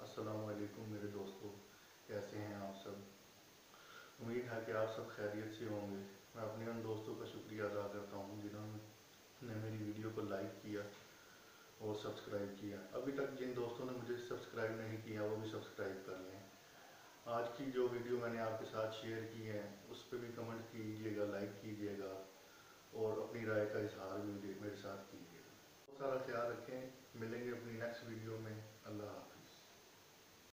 अस्सलाम मेरे दोस्तों, कैसे हैं आप सब? उम्मीद है कि आप सब खैरियत से होंगे। मैं अपने उन दोस्तों का शुक्रिया अदा करता हूँ जिन्होंने मेरी वीडियो को लाइक किया और सब्सक्राइब किया। अभी तक जिन दोस्तों ने मुझे सब्सक्राइब नहीं किया, वो भी सब्सक्राइब कर लें। आज की जो वीडियो मैंने आपके साथ शेयर की है, उस पर भी कमेंट कीजिएगा, लाइक कीजिएगा। और अपनी राय का इजहार भी मेरे साथ कीजिएगा। बहुत सारा ख्याल रखें। मिलेंगे अपनी नेक्स्ट वीडियो में। अल्लाह हाफ़